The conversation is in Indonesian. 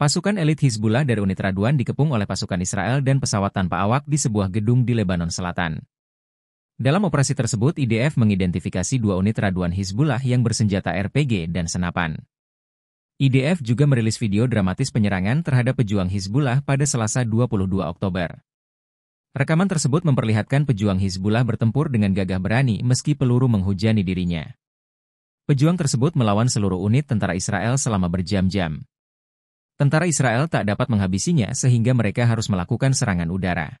Pasukan elit Hizbullah dari unit Raduan dikepung oleh pasukan Israel dan pesawat tanpa awak di sebuah gedung di Lebanon Selatan. Dalam operasi tersebut, IDF mengidentifikasi dua unit Raduan Hizbullah yang bersenjata RPG dan senapan. IDF juga merilis video dramatis penyerangan terhadap pejuang Hizbullah pada Selasa 22 Oktober. Rekaman tersebut memperlihatkan pejuang Hizbullah bertempur dengan gagah berani meski peluru menghujani dirinya. Pejuang tersebut melawan seluruh unit tentara Israel selama berjam-jam. Tentara Israel tak dapat menghabisinya sehingga mereka harus melakukan serangan udara.